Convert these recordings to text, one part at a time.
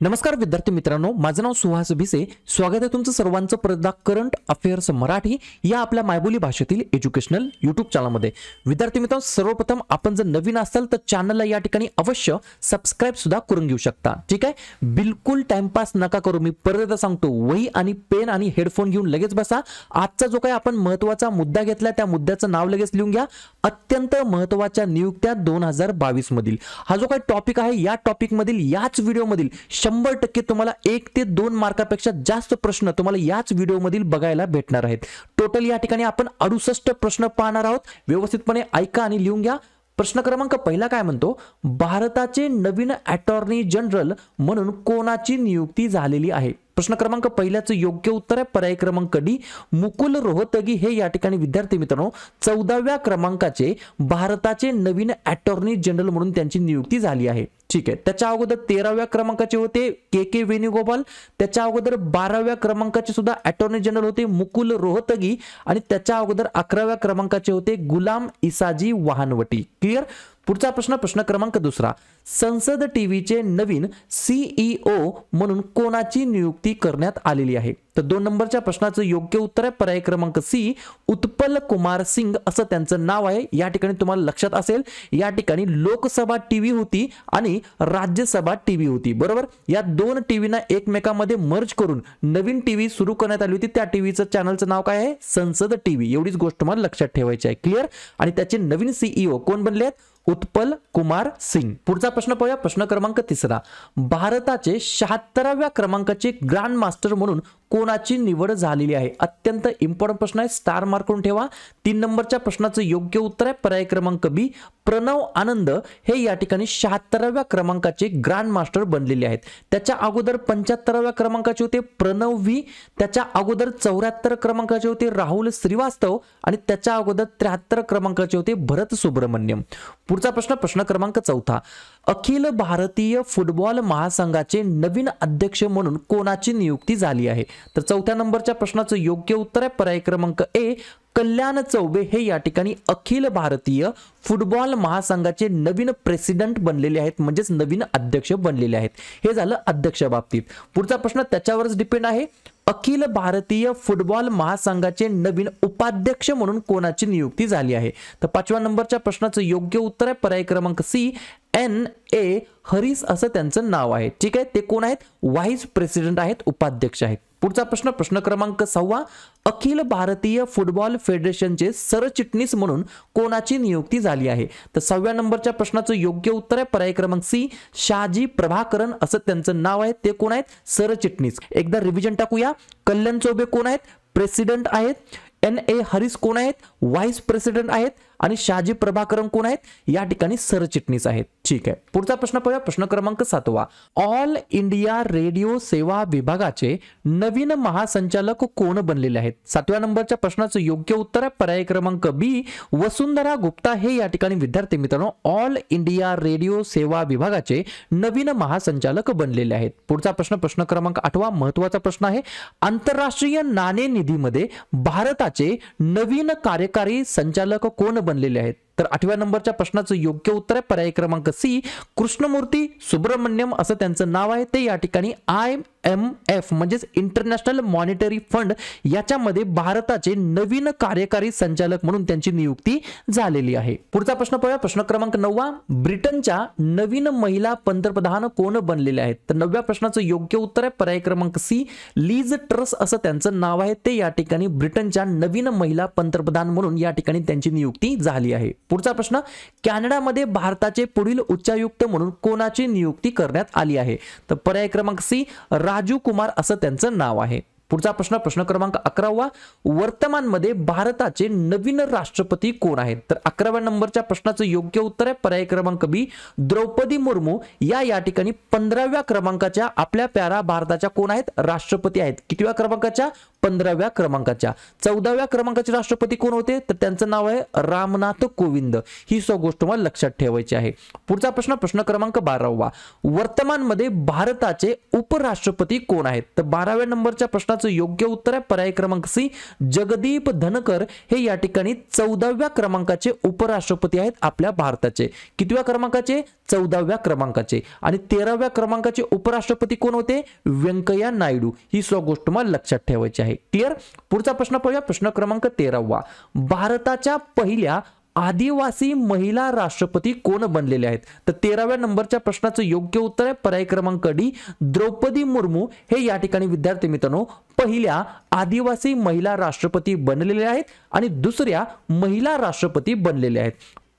नमस्कार विद्यार्थी मित्रांनो माझं नाव सुहास भिसे. स्वागत आहे तुमचं सर्वांचं परदा करंट अफेअर्स मराठी या आपल्या मायबोली भाषेतील एज्युकेशनल युट्यूब चॅनलमध्ये विद्यार्थी मित्रांनो सर्वप्रथम आपण जर नवीन असाल तर चॅनलला या ठिकाणी अवश्य सबस्क्राईब सुद्धा करून घेऊ शकता. ठीक आहे? बिलकुल टाइमपास नका करू. मी परत एकदा सांगतो वही आणि पेन आणि हेडफोन घेऊन लगेच बसा. आजचा जो काही आपण महत्त्वाचा मुद्दा घेतला त्या मुद्द्याचं नाव लगेच लिहून घ्या. अत्यंत महत्त्वाच्या नियुक्त्या दोन हजार बावीस मधील हा जो काही टॉपिक आहे या टॉपिकमधील याच व्हिडिओमधील शंभर टक्के तुम्हाला एक ते दोन मार्कापेक्षा जास्त प्रश्न तुम्हाला याच व्हिडिओमधील बघायला भेटणार आहेत. टोटल या ठिकाणी आपण अडुसष्ट प्रश्न पाहणार आहोत. व्यवस्थितपणे ऐका आणि लिहून घ्या. प्रश्न क्रमांक पहिला काय म्हणतो? भारताचे नवीन अटॉर्नी जनरल म्हणून कोणाची नियुक्ती झालेली आहे? प्रश्न क्रमांक पहिल्याचं योग्य उत्तर आहे. पर्याय क्रमांक डी मुकुल रोहतगी हे या ठिकाणी विद्यार्थी मित्रांनो चौदाव्या क्रमांकाचे भारताचे नवीन अटॉर्नी जनरल म्हणून त्यांची नियुक्ती झाली आहे. ठीक आहे. त्याच्या अगोदर तेराव्या क्रमांकाचे होते के के वेणुगोपाल. त्याच्या अगोदर बाराव्या क्रमांकाचे सुद्धा अटॉर्नी जनरल होते मुकुल रोहतगी. आणि त्याच्या अगोदर अकराव्या क्रमांकाचे होते गुलाम इसाजी वाहनवटी. क्लिअर पुढचा प्रश्न प्रश्न क्रमांक दुसरा. संसद टीव्हीचे नवीन सीईओ म्हणून कोणाची नियुक्ती करण्यात आलेली आहे? तर दोन नंबरच्या प्रश्नाचं योग्य उत्तर आहे. पर्याय क्रमांक सी उत्पल कुमार सिंग असं त्यांचं नाव आहे. या ठिकाणी तुम्हाला लक्षात असेल या ठिकाणी लोकसभा टीव्ही होती आणि राज्यसभा टीव्ही होती. बरोबर? या दोन टीव्हीना एकमेकांमध्ये मर्ज करून नवीन टीव्ही सुरू करण्यात आली होती. त्या टीव्हीचं चॅनलचं नाव काय आहे? संसद टीव्ही. एवढीच गोष्ट तुम्हाला लक्षात ठेवायची आहे. क्लिअर आणि त्याचे नवीन सीईओ कोण बनले आहेत? उत्पल कुमार सिंग. पुढचा प्रश्न पाहूया. प्रश्न क्रमांक तिसरा. भारताचे शहात्तराव्या क्रमांकाचे ग्रँड मास्टर म्हणून कोणाची निवड झालेली आहे? अत्यंत इम्पॉर्टंट प्रश्न आहे. स्टार मार्क करून ठेवा. तीन नंबरच्या प्रश्नाचं योग्य उत्तर आहे. पर्याय क्रमांक बी प्रणव आनंद हे या ठिकाणी शहात्तराव्या क्रमांकाचे ग्रँड मास्टर बनलेले आहेत. त्याच्या अगोदर पंच्याहत्तराव्या क्रमांकाचे होते प्रणव व्ही त्याच्या अगोदर चौऱ्याहत्तर क्रमांकाचे होते राहुल श्रीवास्तव. आणि त्याच्या अगोदर त्र्याहत्तर क्रमांकाचे होते भरत सुब्रमण्यम. पुढचा प्रश्न प्रश्न क्रमांक चौथा. अखिल भारतीय फुटबॉल महासंघाचे नवीन अध्यक्ष म्हणून कोणाची नियुक्ती झाली आहे? तर चौथ्या नंबरच्या प्रश्नाचं योग्य उत्तर आहे. पर्याय क्रमांक ए कल्याण चौबे हे या ठिकाणी अखिल भारतीय फुटबॉल महासंघाचे नवीन प्रेसिडेंट बनलेले आहेत. म्हणजेच नवीन अध्यक्ष बनलेले आहेत. हे झालं अध्यक्ष बाबतीत. पुढचा प्रश्न त्याच्यावरच डिपेंड आहे. अखिल भारतीय फुटबॉल महासंघाचे नवीन उपाध्यक्ष म्हणून कोणाची नियुक्ती झाली आहे? तर पाचव्या नंबरच्या प्रश्नाचं योग्य उत्तर आहे. पर्याय क्रमांक सी एन ए हरीस असं त्यांचं नाव आहे. ठीक आहे? ते कोण आहेत? व्हाईस प्रेसिडेंट आहेत उपाध्यक्ष आहेत. पुढचा प्रश्न प्रश्न क्रमांक सहावा अखिल भारतीय फुटबॉल फेडरेशनचे सरचिटणीस म्हणून कोणाची नियुक्ती झाली आहे? तर सहाव्या नंबरच्या प्रश्नाचं योग्य उत्तर आहे पर्याय क्रमांक सी. शहाजी प्रभाकरन असं त्यांचं नाव आहे. ते कोण आहेत? सरचिटणीस. एकदा रिव्हिजन टाकूया. कल्याण चौबे कोण आहेत? प्रेसिडेंट आहेत. एन ए हरीस कोण आहेत? व्हाईस प्रेसिडेंट आहेत. आणि शहाजी प्रभाकरन कोण आहेत? या ठिकाणी सरचिटणीस आहेत. ठीक आहे. पुढचा प्रश्न पाहूया. प्रश्न क्रमांक सातवा. ऑल इंडिया रेडिओ सेवा विभागाचे नवीन महासंचालक कोण बनलेले आहेत? सातव्या नंबरच्या प्रश्नाचं योग्य उत्तर आहे. पर्याय क्रमांक बी. वसुंधरा गुप्ता हे या ठिकाणी विद्यार्थी मित्रांनो ऑल इंडिया रेडिओ सेवा विभागाचे नवीन महासंचालक बनलेले आहेत. पुढचा प्रश्न प्रश्न क्रमांक आठवा महत्त्वाचा प्रश्न आहे. आंतरराष्ट्रीय नाणेनिधीमध्ये भारताचे नवीन कार्यकारी संचालक कोण बनलेले आहेत. तर आठव्या नंबरच्या प्रश्नाचं योग्य उत्तर आहे. पर्याय क्रमांक सी कृष्णमूर्ती सुब्रमण्यम असं त्यांचं नाव आहे. ते या ठिकाणी आय एम एफ म्हणजेच इंटरनॅशनल मॉनिटरी फंड याच्यामध्ये भारताचे नवीन कार्यकारी संचालक म्हणून त्यांची नियुक्ती झालेली आहे. पुढचा प्रश्न पाहूया. प्रश्न क्रमांक नववा ब्रिटनच्या नवीन महिला पंतप्रधान कोण बनलेले आहेत? तर नवव्या प्रश्नाचं योग्य उत्तर आहे. पर्याय क्रमांक सी लीज ट्रस असं त्यांचं नाव आहे. ते या ठिकाणी ब्रिटनच्या नवीन महिला पंतप्रधान म्हणून या ठिकाणी त्यांची नियुक्ती झाली आहे. पुढचा प्रश्न कॅनडामध्ये भारताचे पुढील उच्चायुक्त म्हणून कोणाची नियुक्ती करण्यात आली आहे? तर पर्याय क्रमांक सी राजू कुमार असं त्यांचं नाव आहे. पुढचा प्रश्न प्रश्न क्रमांक अकरावा. वर्तमानमध्ये भारताचे नवीन राष्ट्रपती कोण आहेत? तर अकराव्या नंबरच्या प्रश्नाचं योग्य उत्तर आहे पर्याय क्रमांक बी. द्रौपदी मुर्मू. या या ठिकाणी पंधराव्या क्रमांकाच्या आपल्या प्यारा भारताच्या कोण आहेत? राष्ट्रपती आहेत. कितव्या क्रमांकाच्या? पंधराव्या क्रमांकाच्या. चौदाव्या क्रमांकाचे राष्ट्रपती कोण होते? तर त्यांचं नाव आहे रामनाथ कोविंद. ही सो गोष्ट मला लक्षात ठेवायची आहे. पुढचा प्रश्न प्रश्न क्रमांक बारावा. वर्तमानमध्ये भारताचे उपराष्ट्रपती कोण आहेत? तर बाराव्या नंबरच्या प्रश्नाचं प्रश्नाचं योग्य उत्तर आहे. पर्याय क्रमांक सी जगदीप धनकर हे या ठिकाणी चौदाव्या क्रमांकाचे उपराष्ट्रपती आहेत आपल्या भारताचे. कितव्या क्रमांकाचे? चौदाव्या क्रमांकाचे. आणि तेराव्या क्रमांकाचे उपराष्ट्रपती कोण होते? व्यंकय्या नायडू. ही सुद्धा गोष्ट मला लक्षात ठेवायची आहे. क्लिअर पुढचा प्रश्न पाहूया. प्रश्न क्रमांक तेरावा. भारताच्या पहिल्या आदिवासी महिला राष्ट्रपती कोण बनलेले आहेत? तर तेराव्या नंबरच्या प्रश्नाचं योग्य उत्तर आहे पर्याय क्रमांक डी द्रौपदी मुर्मू. हे या ठिकाणी विद्यार्थी मित्रांनो पहिल्या आदिवासी महिला राष्ट्रपती बनलेले आहेत आणि दुसऱ्या महिला राष्ट्रपती बनलेले आहेत.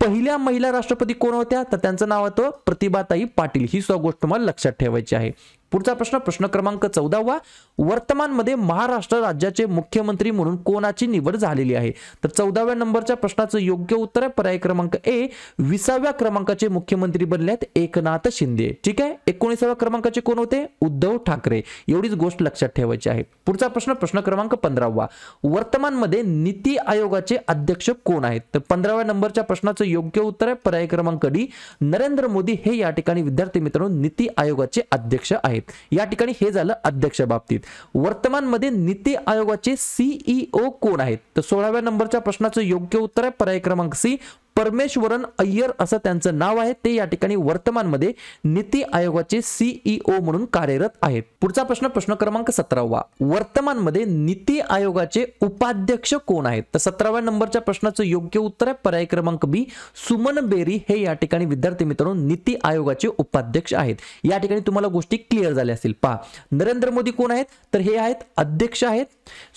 पहिल्या महिला राष्ट्रपती कोण होत्या? तर त्यांचं नाव होतं प्रतिभाताई पाटील. ही सुद्धा गोष्ट तुम्हाला लक्षात ठेवायची आहे. पुढचा प्रश्न प्रश्न क्रमांक चौदावा वर्तमानमध्ये महाराष्ट्र राज्याचे मुख्यमंत्री म्हणून कोणाची निवड झालेली आहे? तर चौदाव्या नंबरच्या प्रश्नाचं योग्य उत्तर आहे. पर्याय क्रमांक ए विसाव्या क्रमांकाचे मुख्यमंत्री बनले आहेत एकनाथ शिंदे. ठीक आहे? एकोणीसाव्या क्रमांकाचे कोण होते? उद्धव ठाकरे. एवढीच गोष्ट लक्षात ठेवायची आहे. पुढचा प्रश्न प्रश्न क्रमांक पंधरावा. वर्तमानमध्ये नीती आयोगाचे अध्यक्ष कोण आहेत? तर पंधराव्या नंबरच्या प्रश्नाचं योग्य उत्तर आहे. पर्याय क्रमांक डी नरेंद्र मोदी हे या ठिकाणी विद्यार्थी मित्रांनो नीती आयोगाचे अध्यक्ष आहेत. या ठिकाणी हे झालं अध्यक्ष बाबतीत. वर्तमानमध्ये नीती आयोगाचे सीईओ कोण आहेत? तर सोळाव्या नंबरच्या प्रश्नाचं योग्य उत्तर आहे. पर्याय क्रमांक सी परमेश्वरन अय्यर असं त्यांचं नाव आहे. ते या ठिकाणी वर्तमानमध्ये नीती आयोगाचे सीईओ म्हणून कार्यरत आहेत. पुढचा प्रश्न प्रश्न क्रमांक सतरावा. वर्तमानमध्ये नीती आयोगाचे उपाध्यक्ष कोण आहेत? तर सतराव्या नंबरच्या प्रश्नाचं योग्य उत्तर आहे. पर्याय क्रमांक बी सुमन बेरी हे या ठिकाणी विद्यार्थी मित्रांनो नीती आयोगाचे उपाध्यक्ष आहेत. या ठिकाणी तुम्हाला गोष्टी क्लिअर झाल्या असतील. पहा नरेंद्र मोदी कोण आहेत? तर हे आहेत अध्यक्ष आहेत.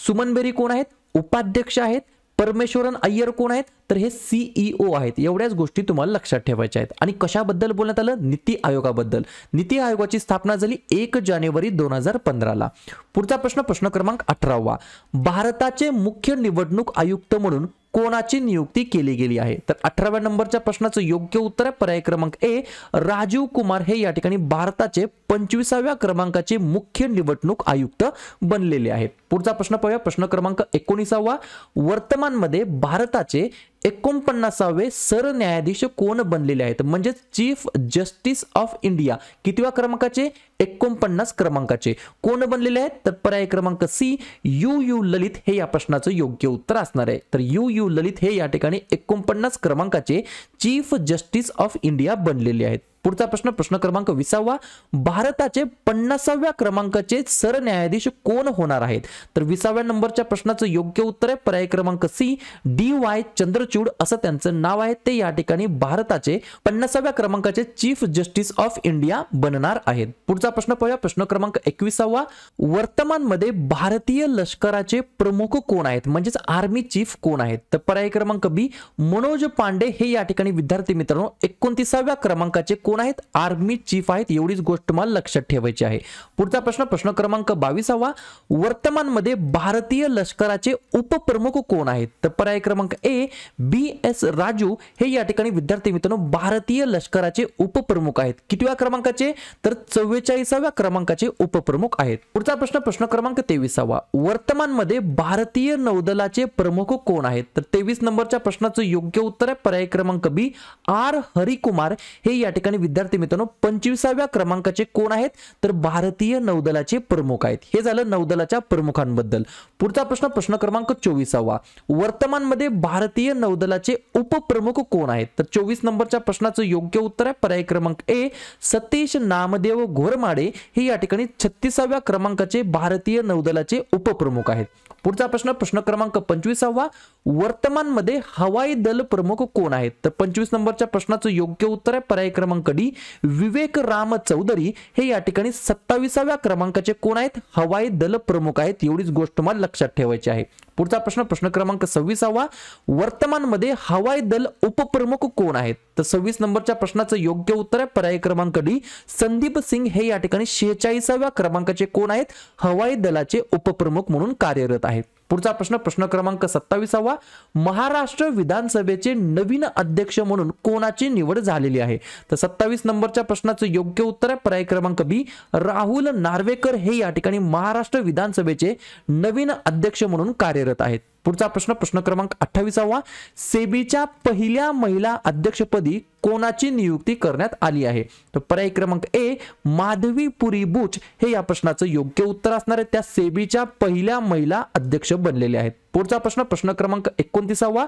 सुमन बेरी कोण आहेत? उपाध्यक्ष आहेत. परमेश्वरन अय्यर कोण आहेत? तर हे सीईओ आहेत. एवढ्याच गोष्टी तुम्हाला लक्षात ठेवायच्या आहेत. आणि कशाबद्दल बोलण्यात आलं? नीती आयोगाबद्दल. नीती आयोगाची स्थापना झाली एक जानेवारी दोन हजार पंधराला. पुढचा प्रश्न प्रश्न क्रमांक अठरावा. भारताचे मुख्य निवडणूक आयुक्त म्हणून कोणाची नियुक्ती केली गेली आहे? तर अठराव्या नंबरच्या प्रश्नाचं योग्य उत्तर आहे पर्याय क्रमांक ए राजीव कुमार हे या ठिकाणी भारताचे पंचवीसाव्या क्रमांकाचे मुख्य निवडणूक आयुक्त बनलेले आहेत. पुढचा प्रश्न पाहूया. प्रश्न क्रमांक एकोणीसावा. वर्तमानमध्ये भारताचे एकोणपन्नासावे सरन्यायाधीश कोण बनलेले आहेत? म्हणजेच चीफ जस्टिस ऑफ इंडिया. कितव्या क्रमांकाचे? एकोणपन्नास क्रमांकाचे. कोण बनलेले आहेत? तर पर्याय क्रमांक सी यू यू ललित हे या प्रश्नाचं योग्य उत्तर असणार आहे. तर यू यू ललित हे या ठिकाणी एकोणपन्नास क्रमांकाचे चीफ जस्टिस ऑफ इंडिया बनलेले आहेत. पुढचा प्रश्न प्रश्न क्रमांक विसावा. भारताचे पन्नासाव्या क्रमांकाचे सरन्यायाधीश कोण होणार आहेत? तर विसाव्या नंबरच्या प्रश्नाचं योग्य उत्तर आहे पर्याय क्रमांक सी डी वाय चंद्रचूड असं त्यांचं नाव आहे. ते या ठिकाणी भारताचे पन्नासाव्या क्रमांकाचे चीफ जस्टिस ऑफ इंडिया बनणार आहेत. पुढचा प्रश्न पाहूया. प्रश्न क्रमांक एकविसावा. वर्तमानमध्ये भारतीय लष्कराचे प्रमुख कोण आहेत? म्हणजेच आर्मी चीफ कोण आहेत? तर पर्याय क्रमांक बी मनोज पांडे. हे या ठिकाणी विद्यार्थी मित्रांनो एकोणतीसाव्या क्रमांकाचे कोण आहेत. आर्मी चीफ आहेत. एवढीच गोष्ट मला लक्षात ठेवायची आहे. पुढचा प्रश्न प्रश्न क्रमांक बावीसावा. वर्तमानमध्ये भारतीय लष्कराचे उपप्रमुख कोण आहेत? तर पर्याय क्रमांक ए बी एस राजू हे या ठिकाणी विद्यार्थी मित्रांनो भारतीय लष्कराचे उपप्रमुख आहेत. कितव्या क्रमांकाचे? तर चव्वेचाळीसाव्या क्रमांकाचे उपप्रमुख आहेत. पुढचा प्रश्न प्रश्न क्रमांक तेवीसावा. वर्तमानमध्ये भारतीय नौदलाचे प्रमुख कोण आहेत? तर तेवीस नंबरच्या प्रश्नाचं योग्य उत्तर आहे. पर्याय क्रमांक बी आर हरिकुमार हे या ठिकाणी विद्यार्थी मित्रांनो पंचवीसाव्या क्रमांकाचे कोण आहेत? तर भारतीय नौदलाचे प्रमुख आहेत. हे झालं नौदलाच्या प्रमुखांबद्दल. पुढचा प्रश्न प्रश्न क्रमांक चोवीसावा. वर्तमानमध्ये भारतीय नौदलाचे उपप्रमुख कोण आहेत? तर चोवीस नंबरच्या प्रश्नाचं योग्य उत्तर आहे. पर्याय क्रमांक ए सतीश नामदेव घोरमाडे. हे या ठिकाणी छत्तीसाव्या क्रमांकाचे भारतीय नौदलाचे उपप्रमुख आहेत. पुढचा प्रश्न प्रश्न क्रमांक पंचवीसावा. वर्तमानमध्ये हवाई दल प्रमुख कोण आहेत? तर पंचवीस नंबरच्या प्रश्नाचं योग्य उत्तर आहे पर्याय क्रमांक डी. विवेक राम चौधरी. हे या ठिकाणी सत्तावीसाव्या क्रमांकाचे कोण आहेत? हवाई दल प्रमुख आहेत. एवढीच गोष्ट मला लक्षात ठेवायची आहे. पुढचा प्रश्न प्रश्न क्रमांक सव्वीसावा. वर्तमानमध्ये हवाई दल उपप्रमुख कोण आहेत? तर सव्वीस नंबरच्या प्रश्नाचं योग्य उत्तर आहे. पर्याय क्रमांक डी संदीप सिंग हे या ठिकाणी शेहेचाळीसाव्या क्रमांकाचे कोण आहेत? हवाई दलाचे उपप्रमुख म्हणून कार्यरत आहेत. पुढचा प्रश्न प्रश्न क्रमांक सत्तावीसावा. महाराष्ट्र विधानसभेचे नवीन अध्यक्ष म्हणून कोणाची निवड झालेली आहे? तर सत्तावीस नंबरच्या प्रश्नाचं योग्य उत्तर आहे पर्याय क्रमांक बी. राहुल नार्वेकर हे या ठिकाणी महाराष्ट्र विधानसभेचे नवीन अध्यक्ष म्हणून कार्यरत आहेत. पुढचा प्रश्न प्रश्न क्रमांक अठ्ठावीसावा. सेबीच्या पहिल्या महिला अध्यक्षपदी कोणाची नियुक्ती करण्यात आली आहे? तर पर्याय क्रमांक ए माधवी पुरी बुच हे या प्रश्नाचं योग्य उत्तर असणार आहे त्या सेबीच्या पहिल्या महिला अध्यक्ष बनलेल्या आहेत. पुढचा प्रश्न प्रश्न क्रमांक एकोणतीसावा.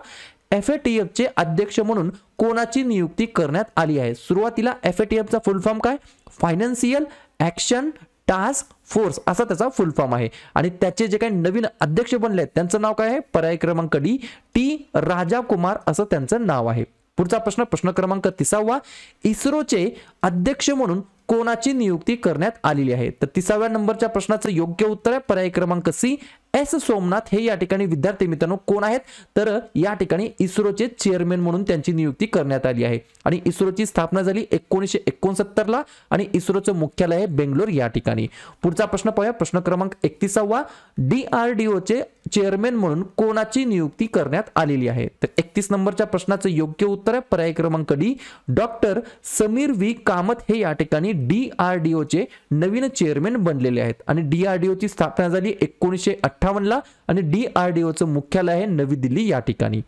एफ चे अध्यक्ष म्हणून कोणाची नियुक्ती करण्यात आली आहे? सुरुवातीला एफ चा फुल फॉर्म काय? फायनान्शियल ऍक्शन टास्क फोर्स असा त्याचा फुल फॉर्म आहे. आणि त्याचे जे काही नवीन अध्यक्ष बनले आहेत त्यांचं नाव काय आहे? पर्याय क्रमांक डी टी राजा कुमार असं त्यांचं नाव आहे. पुढचा प्रश्न प्रश्न क्रमांक तिसावा. इस्रोचे अध्यक्ष म्हणून कोणाची नियुक्ती करण्यात आलेली आहे? तर तिसाव्या नंबरच्या प्रश्नाचं योग्य उत्तर आहे. पर्याय क्रमांक सी एस सोमनाथ हे या ठिकाणी विद्यार्थी मित्रांनो कोण आहेत? तर या ठिकाणी इस्रोचे चेअरमॅन म्हणून त्यांची नियुक्ती करण्यात आली आहे. आणि इस्रोची स्थापना झाली एकोणीसशे एकोणसत्तर ला आणि इस्रोचं मुख्यालय आहे बेंगलोर या ठिकाणी. पुढचा प्रश्न पाहूया. प्रश्न क्रमांक एकतीसावा. डीआरडीओचे चेअरमॅन म्हणून कोणाची नियुक्ती करण्यात आलेली आहे? तर एकतीस नंबरच्या प्रश्नाचं योग्य उत्तर आहे. पर्याय क्रमांक D. Doctor Sameer V. Kamat हे या ठिकाणी डीआरडीओचे नवीन चेअरमॅन बनलेले आहेत. आणि डीआरडीओची स्थापना झाली एकोणीसशे अठ्ठावन्नला आणि डीआरडीओचं मुख्यालय आहे नवी दिल्ली या ठिकाणी.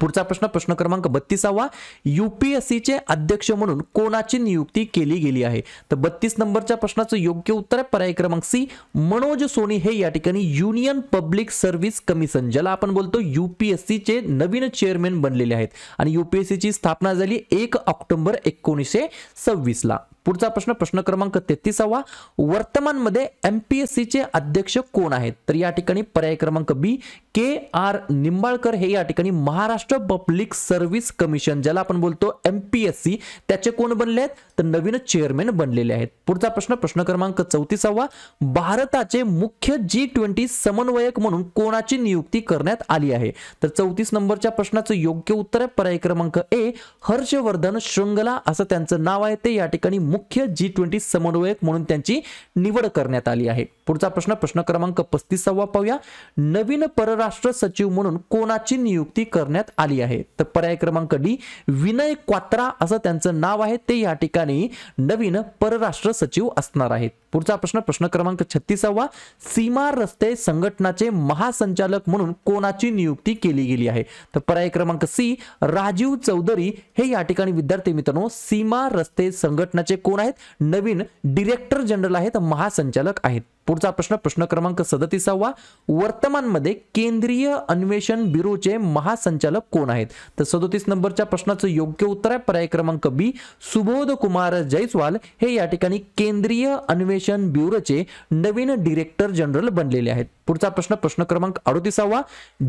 पुढचा प्रश्न प्रश्न क्रमांक बत्तीसावा. युपीएससीचे अध्यक्ष म्हणून कोणाची नियुक्ती केली गेली आहे? तर बत्तीस नंबरच्या प्रश्नाचं योग्य उत्तर आहे पर्याय क्रमांक सी. मनोज सोनी हे या ठिकाणी युनियन पब्लिक सर्व्हिस कमिशन ज्याला आपण बोलतो युपीएससीचे नवीन चेअरमॅन बनलेले आहेत. आणि युपीएससीची स्थापना झाली एक ऑक्टोबर एकोणीसशे सव्वीसला. पुढचा प्रश्न प्रश्न क्रमांक तेहतीसावा. वर्तमानमध्ये एमपीएससीचे अध्यक्ष कोण आहेत? तर या ठिकाणी पर्याय क्रमांक बी के आर निंबाळकर. हे या ठिकाणी महाराष्ट्र पब्लिक सर्व्हिस कमिशन ज्याला आपण बोलतो एमपीएससी त्याचे कोण बनले आहेत तर नवीन चेअरमॅन बनलेले आहेत. पुढचा प्रश्न प्रश्न क्रमांक चौतीसावा. भारताचे मुख्य जी ट्वेंटी समन्वयक म्हणून कोणाची नियुक्ती करण्यात आली आहे? तर चौतीस नंबरच्या प्रश्नाचं योग्य उत्तर आहे. पर्याय क्रमांक ए हर्षवर्धन शृंगला असं त्यांचं नाव आहे. ते या ठिकाणी मुख्य जी ट्वेंटी समन्वयक म्हणून त्यांची निवड करण्यात आली आहे. पुढचा प्रश्न प्रश्न क्रमांक पस्तीसावा पाहूया. नवीन परराष्ट्र सचिव म्हणून कोणाची नियुक्ती करण्यात आली आहे? तर पर्याय क्रमांक डी विनय क्वात्रा असं त्यांचं नाव आहे. ते या ठिकाणी नवीन परराष्ट्र सचिव असणार आहेत. पुढचा प्रश्न प्रश्न क्रमांक छत्तीसावा सीमा रस्ते संघटनाचे महासंचालक म्हणून कोणाची नियुक्ती केली गेली आहे? तर पर्याय क्रमांक सी राजीव चौधरी. हे या ठिकाणी विद्यार्थी मित्रांनो सीमा रस्ते संघटनाचे कोण आहेत? नवीन डिरेक्टर जनरल आहेत महासंचालक आहेत. पुढचा प्रश्न प्रश्न क्रमांक सदतीसावा. वर्तमानमध्ये केंद्रीय अन्वेषण ब्युरोचे महासंचालक कोण आहेत? तर सदोतीस नंबरच्या प्रश्नाचं योग्य उत्तर आहे पर्याय क्रमांक बी. सुबोध कुमार जैस्वाल हे या ठिकाणी केंद्रीय अन्वेषण ब्युरोचे नवीन डिरेक्टर जनरल बनलेले आहेत. पुढचा प्रश्न प्रश्न क्रमांक अडोतीसावा.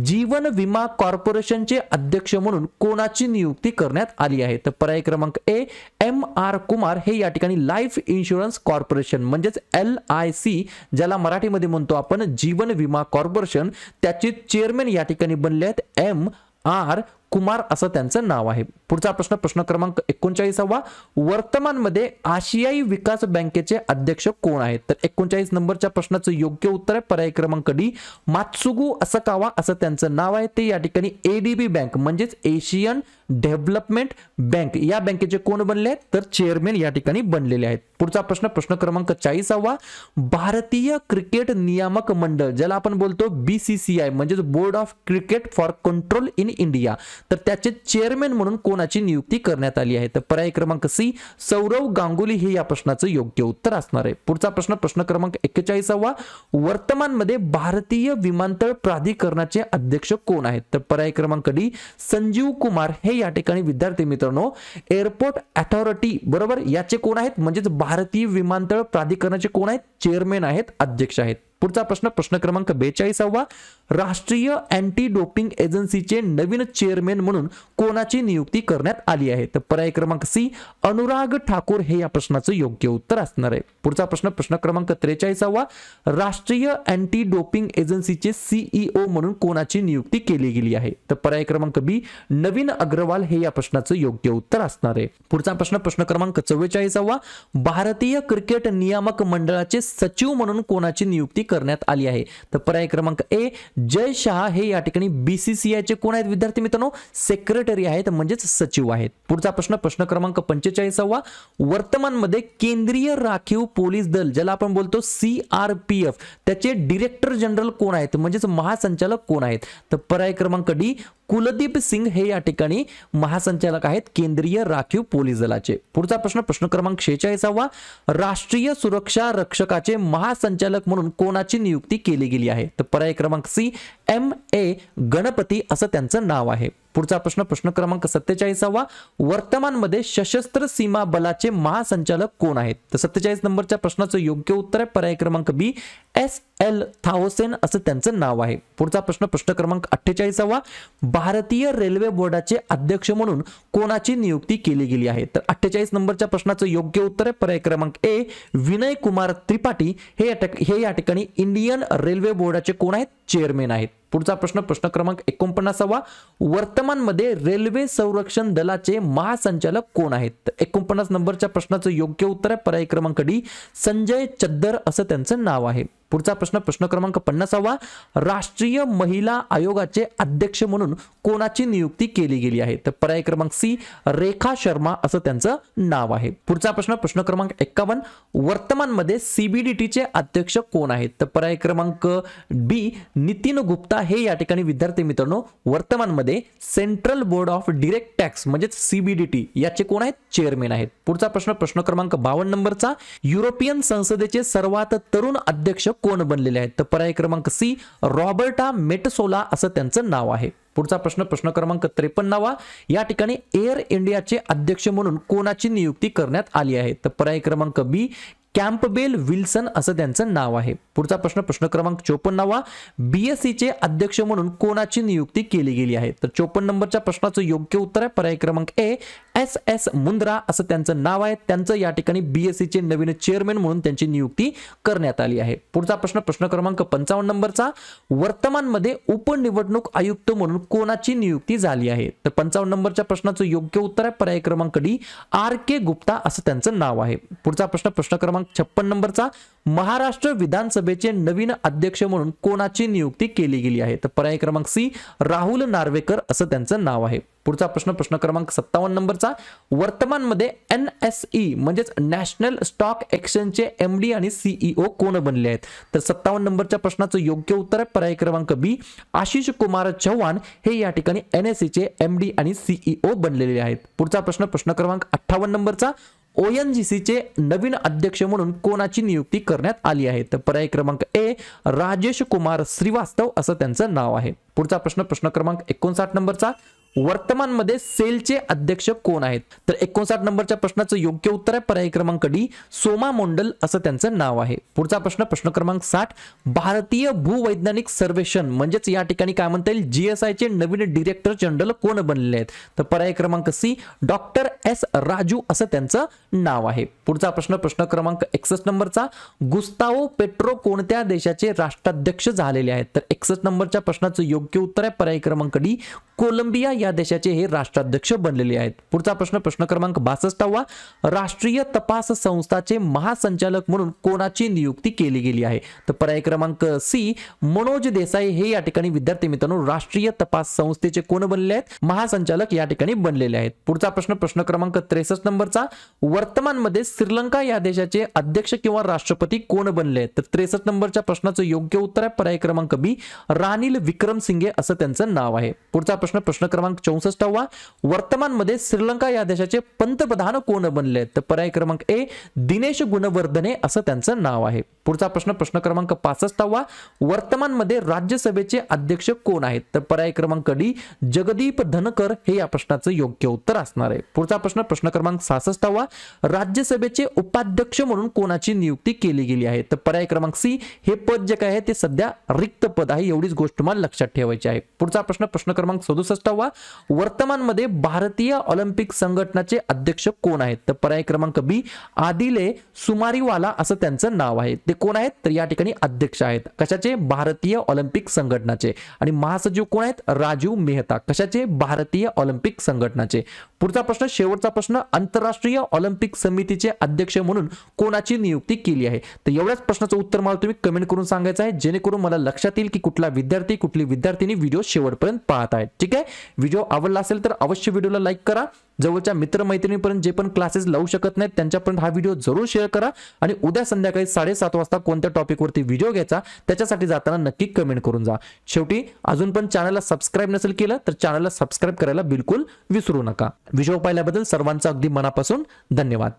जीवन विमा कॉर्पोरेशनचे अध्यक्ष म्हणून कोणाची नियुक्ती करण्यात आली आहे? तर पर्याय क्रमांक ए एम आर कुमार. हे या ठिकाणी लाईफ इन्शुरन्स कॉर्पोरेशन म्हणजेच एल आय सी ज्याला मराठीमध्ये म्हणतो आपण जीवन विमा कॉर्पोरेशन त्याचे चेअरमॅन या ठिकाणी बनले आहेत. एम आर कुमार असं त्यांचं नाव आहे. पुढचा प्रश्न प्रश्न क्रमांक एकोणचाळीसावा. वर्तमानमध्ये आशियाई विकास बँकेचे अध्यक्ष कोण आहेत? तर एकोणचाळीस नंबरच्या प्रश्नाचं योग्य उत्तर आहे पर्याय क्रमांक डी. मात्सुगू असकावा असं त्यांचं नाव आहे. ते या ठिकाणी एडीबी बँक म्हणजेच एशियन डेव्हलपमेंट बँक या बँकेचे कोण बनले आहेत? तर चेअरमॅन या ठिकाणी बनलेले आहेत. पुढचा प्रश्न प्रश्न क्रमांक चाळीसावा. भारतीय क्रिकेट नियामक मंडळ ज्याला आपण बोलतो बीसीसीआय म्हणजेच board of cricket for control in India तर त्याचे चेअरमॅन म्हणून कोणाची नियुक्ती करण्यात आली आहे? तर पर्याय क्रमांक सी सौरव गांगुली हे या प्रश्नाचं योग्य उत्तर असणार आहे. पुढचा प्रश्न प्रश्न क्रमांक एक्केचाळीसावा. वर्तमानमध्ये भारतीय विमानतळ प्राधिकरणाचे अध्यक्ष कोण आहेत? तर पर्याय क्रमांक डी संजीव कुमार. हे या ठिकाणी विद्यार्थी मित्रांनो एअरपोर्ट अथॉरिटी बरोबर? याचे कोण आहेत? म्हणजेच भारतीय विमानतळ प्राधिकरणाचे कोण आहेत? चेअरमॅन आहेत अध्यक्ष आहेत. पुढचा प्रश्न प्रश्न क्रमांक बेचाळीसावा. राष्ट्रीय अँटी डोपिंग एजन्सीचे नवीन चेअरमॅन म्हणून कोणाची नियुक्ती करण्यात आली आहे? तर पर्याय क्रमांक सी अनुराग ठाकूर हे या प्रश्नाचं योग्य उत्तर असणार आहे. पुढचा प्रश्न प्रश्न क्रमांक त्रेचाळीसावा. राष्ट्रीय अँटी डोपिंग एजन्सीचे सीईओ म्हणून कोणाची नियुक्ती केली गेली आहे? तर पर्याय क्रमांक बी नवीन अग्रवाल हे या प्रश्नाचं योग्य उत्तर असणार आहे. पुढचा प्रश्न प्रश्न क्रमांक चव्वेचाळीसावा. भारतीय क्रिकेट नियामक मंडळाचे सचिव म्हणून कोणाची नियुक्ती करण्यात आली आहे. तर पर्याय क्रमांक ए जय शहा हे या ठिकाणी बीसीसीआयचे कोण आहेत? विद्यार्थी मित्रांनो सेक्रेटरी आहेत म्हणजेच सचिव आहेत. पुढचा प्रश्न प्रश्न क्रमांक पंचेचाळीसावा. वर्तमानमध्ये केंद्रीय राखीव पोलीस दल ज्याला आपण बोलतो सी आर पी एफ त्याचे डिरेक्टर जनरल कोण आहेत? म्हणजेच महासंचालक कोण आहेत? तर पर्याय क्रमांक डी कुलदीप सिंग हे या ठिकाणी महासंचालक आहेत केंद्रीय राखीव पोलीस दलाचे. पुढचा प्रश्न प्रश्न क्रमांक शेहेचाळीसावा. राष्ट्रीय सुरक्षा रक्षकाचे महासंचालक म्हणून कोणाची नियुक्ती केली गेली आहे? तर पर्याय क्रमांक सी एम ए गणपती असं त्यांचं नाव आहे. पुढचा प्रश्न प्रश्न क्रमांक सत्तेचाळीसावा. वर्तमानमध्ये सशस्त्र सीमा बलाचे महासंचालक कोण आहेत? तर सत्तेचाळीस नंबरच्या प्रश्नाचं योग्य उत्तर आहे. पर्याय क्रमांक बी एस एल थाओसेन असं त्यांचं नाव आहे. पुढचा प्रश्न प्रश्न क्रमांक अठ्ठेचाळीसावा. भारतीय रेल्वे बोर्डाचे अध्यक्ष म्हणून कोणाची नियुक्ती केली गेली आहे? तर अठ्ठेचाळीस नंबरच्या प्रश्नाचं योग्य उत्तर आहे. पर्याय क्रमांक ए विनय कुमार त्रिपाठी. हे या हे या ठिकाणी इंडियन रेल्वे बोर्डाचे कोण आहेत? चेअरमॅन आहेत. पुढचा प्रश्न प्रश्न क्रमांक एकोणपन्नासावा. वर्तमानमध्ये रेल्वे संरक्षण दलाचे महासंचालक कोण आहेत? एकोणपन्नास नंबरच्या प्रश्नाचं योग्य उत्तर आहे. पर्याय क्रमांक डी संजय चद्दर असं त्यांचं नाव आहे. पुढचा प्रश्न प्रश्न क्रमांक पन्नासावा. राष्ट्रीय महिला आयोगाचे अध्यक्ष म्हणून कोणाची नियुक्ती केली गेली आहे? तर पर्याय क्रमांक सी रेखा शर्मा असं त्यांचं नाव आहे. पुढचा प्रश्न प्रश्न क्रमांक एक्कावन्न. वर्तमानमध्ये सीबीडीटीचे अध्यक्ष कोण आहेत? तर पर्याय क्रमांक बी नितीन गुप्ता. हे या ठिकाणी विद्यार्थी मित्रांनो वर्तमानमध्ये central board of direct tax म्हणजेच सीबीडीटी याचे कोण आहेत? चेअरमॅन आहेत. पुढचा प्रश्न प्रश्न क्रमांक बावन्न नंबरचा. युरोपियन संसदेचे सर्वात तरुण अध्यक्ष कोण बनलेले आहेत? तर पर्याय क्रमांक सी रॉबर्टा मेटसोला असं त्यांचं नाव आहे. पुढचा प्रश्न प्रश्न क्रमांक त्रेपन्नावा. या ठिकाणी एअर इंडियाचे अध्यक्ष म्हणून कोणाची नियुक्ती करण्यात आली आहे? तर पर्याय क्रमांक बी कॅम्पबेल विल्सन असं त्यांचं नाव आहे. पुढचा प्रश्न प्रश्न क्रमांक चोपन्नावा. बीएससीचे अध्यक्ष म्हणून कोणाची नियुक्ती केली गेली आहे? तर चोपन्न नंबरच्या प्रश्नाचं योग्य उत्तर आहे. पर्याय क्रमांक ए एस एस मुंद्रा असं त्यांचं नाव आहे. त्यांचं या ठिकाणी बीएससीचे नवीन चेअरमॅन म्हणून त्यांची नियुक्ती करण्यात आली आहे. पुढचा प्रश्न प्रश्न क्रमांक पंचावन्न नंबरचा. वर्तमानमध्ये उपनिवडणूक आयुक्त म्हणून कोणाची नियुक्ती झाली आहे? तर पंचावन्न नंबरच्या प्रश्नाचं योग्य उत्तर आहे. पर्याय क्रमांक डी आर के गुप्ता असं त्यांचं नाव आहे. पुढचा प्रश्न प्रश्न क्रमांक छप्पन नंबरचा महाराष्ट्र विधानसभेचे नवीन अध्यक्ष म्हणून कोणाची नियुक्ती केली गेली आहे? तर पर्याय क्रमांक सी राहुल नार्वेकर असं त्यांचं नाव आहे. पुढचा प्रश्न प्रश्न क्रमांक सत्तावन्न नंबरचा वर्तमानमध्ये एन एस ई म्हणजेच नॅशनल स्टॉक एक्सचेंजचे एम डी आणि सीईओ कोण बनले आहेत? तर सत्तावन्न नंबरच्या प्रश्नाचं योग्य उत्तर आहे. पर्याय क्रमांक बी आशिष कुमार चव्हाण हे या ठिकाणी एन एस चे एम डी आणि सीईओ बनलेले आहेत. पुढचा प्रश्न प्रश्न क्रमांक अठ्ठावन्न नंबरचा ओ एन जी सीचे नवीन अध्यक्ष म्हणून कोणाची नियुक्ती करण्यात आली आहे? तर पर्याय क्रमांक ए राजेश कुमार श्रीवास्तव असं त्यांचं नाव आहे. पुढचा प्रश्न प्रश्न क्रमांक एकोणसाठ नंबरचा. वर्तमानमध्ये सेलचे अध्यक्ष कोण आहेत? तर एकोणसाठ नंबरच्या प्रश्नाचं योग्य उत्तर आहे पर्याय क्रमांक डी सोमा मोंडल असं त्यांचं नाव आहे. पुढचा प्रश्न प्रश्न क्रमांक साठ भारतीय भूवैज्ञानिक सर्वेक्षण म्हणजेच या ठिकाणी काय म्हणता येईल? जीएसआयचे नवीन डिरेक्टर जनरल कोण बनलेले आहेत? तर पर्याय क्रमांक सी डॉक्टर एस राजू असं त्यांचं नाव आहे. पुढचा प्रश्न प्रश्न क्रमांक एकसष्ट नंबरचा गुस्ताओ पेट्रो कोणत्या देशाचे राष्ट्राध्यक्ष झालेले आहेत? तर एकसष्ट नंबरच्या प्रश्नाचं योग्य उत्तर आहे पर्याय क्रमांक डी कोलंबिया या देशाचे हे राष्ट्राध्यक्ष बनलेले आहेत. पुढचा प्रश्न प्रश्न क्रमांक बासष्टावा. राष्ट्रीय तपास संस्थाचे महासंचालक म्हणून कोणाची नियुक्ती केली गेली आहे? तर पर्याय क्रमांक सी मनोज देसाई हे या ठिकाणी विद्यार्थी मित्रांनो राष्ट्रीय तपास संस्थेचे कोण बनले आहेत? महासंचालक या ठिकाणी बनलेले आहेत. पुढचा प्रश्न प्रश्न क्रमांक त्रेसष्ट नंबरचा. वर्तमानमध्ये श्रीलंका या देशाचे अध्यक्ष किंवा राष्ट्रपती कोण बनले आहेत? तर त्रेसष्ट नंबरच्या प्रश्नाचं योग्य उत्तर आहे. पर्याय क्रमांक बी रानिल विक्रमसिंगे असं त्यांचं नाव आहे. पुढचा प्रश्न प्रश्न क्रमांक चौसष्टावा. वर्तमानमध्ये श्रीलंका या देशाचे पंतप्रधान कोण बनले आहेत तर पर्याय क्रमांक ए दिनेश गुणवर्धने असं त्यांचं नाव आहे. पुढचा प्रश्न प्रश्न क्रमांक पासष्टावा. वर्तमानमध्ये राज्यसभेचे अध्यक्ष कोण आहेत? तर पर्याय क्रमांक डी जगदीप धनकर हे या प्रश्नाचं योग्य उत्तर असणार आहे. पुढचा प्रश्न प्रश्न क्रमांक सहासष्टावा. राज्यसभेचे उपाध्यक्ष म्हणून कोणाची नियुक्ती केली गेली आहे? तर पर्याय क्रमांक सी हे पद जे काय आहे ते सध्या रिक्त पद आहे एवढीच गोष्ट मला लक्षात ठेवायची आहे. पुढचा प्रश्न प्रश्न क्रमांक सदुसष्टावा. वर्तमानमध्ये भारतीय ऑलिम्पिक संघटनाचे अध्यक्ष कोण आहेत? तर पर्याय क्रमांक बी आदिले सुमारीवाला असं त्यांचं नाव आहे. ते कोण आहेत? तर या ठिकाणी अध्यक्ष आहेत. कशाचे? भारतीय ऑलिम्पिक संघटनाचे. आणि महासचिव कोण आहेत? राजीव मेहता. कशाचे? भारतीय ऑलिम्पिक संघटनाचे. पुढचा प्रश्न शेवटचा प्रश्न आंतरराष्ट्रीय ऑलिम्पिक समितीचे अध्यक्ष म्हणून कोणाची नियुक्ती केली आहे? तर एवढ्याच प्रश्नाचं उत्तर मला तुम्ही कमेंट करून सांगायचं आहे. जेणेकरून मला लक्षात येईल की कुठला विद्यार्थी कुठली विद्यार्थिनी व्हिडिओ शेवटपर्यंत पाहत आहेत. ठीक आहे? व्हिडिओ आवडला असेल तर अवश्य व्हिडिओला लाईक करा. जवळच्या मित्रमैत्रिणीपर्यंत जे पण क्लासेस लावू शकत नाहीत त्यांच्यापर्यंत हा व्हिडिओ जरूर शेअर करा. आणि उद्या संध्याकाळी साडेसात वाजता वाजता कोणत्या टॉपिकवरती व्हिडिओ घ्यायचा त्याच्यासाठी जाताना नक्की कमेंट करून जा. शेवटी अजून पण चॅनलला सबस्क्राईब नसेल केलं तर चॅनलला सबस्क्राईब करायला बिलकुल विसरू नका. व्हिडिओ पाहिल्याबद्दल सर्वांचा अगदी मनापासून धन्यवाद.